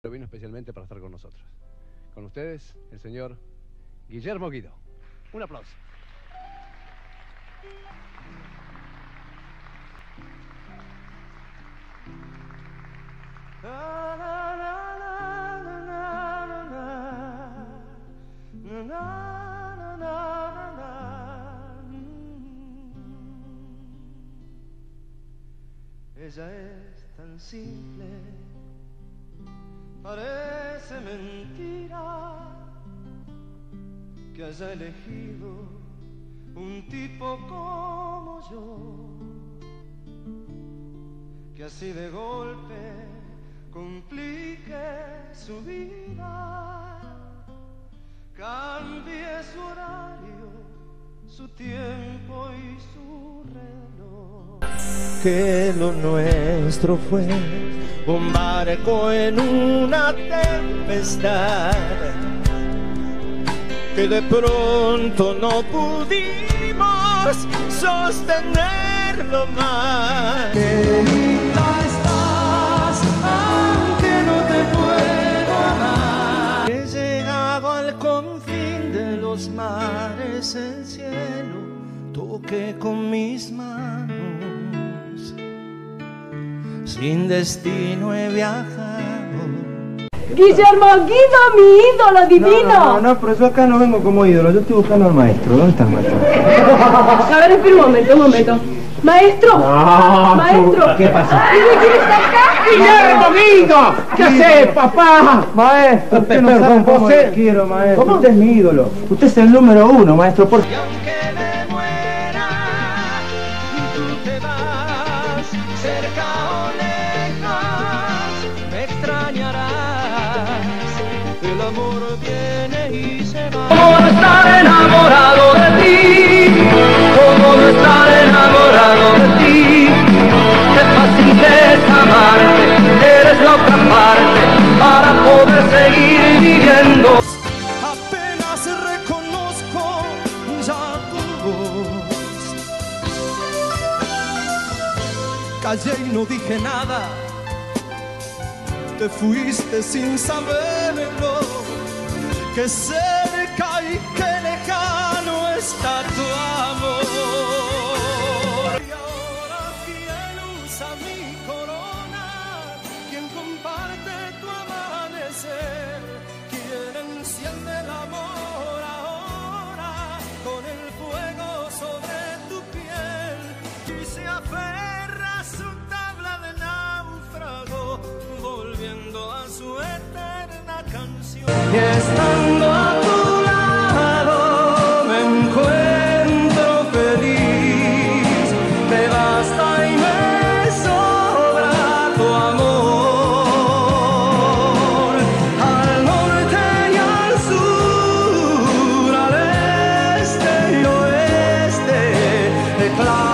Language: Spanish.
Pero vino especialmente para estar con nosotros. Con ustedes, el señor Guillermo Guido. Un aplauso. Ella es tan simple, parece mentira que haya elegido un tipo como yo, que así de golpe complique su vida, cambie su horario, su tiempo y su reloj. Que lo nuestro fue un barco en una tempestad que de pronto no pudimos sostenerlo más. Qué linda estás, aunque no te puedo amar. He llegado al confín de los mares, el cielo toqué con mis manos. Sin destino he viajado. Guillermo Guido, mi ídolo divino. No, no, no, pero yo acá no vengo como ídolo, yo estoy buscando al maestro. ¿Dónde está el maestro? A ver, espera un momento, un momento. Maestro, maestro. ¿Qué pasa? ¿Quién quién está acá? ¡Guillermo Guido! ¿Qué haces, papá? Maestro, usted no sabe cómo quiero, maestro. ¿Cómo? Usted es mi ídolo. Usted es el número uno, maestro. Por... Callé y no dije nada. Te fuiste sin saberlo. Que cerca y que lejano está tu amor. Y ahora quien usa mi corona, quien comparte tu amanecer, quien enciende el amor 啦。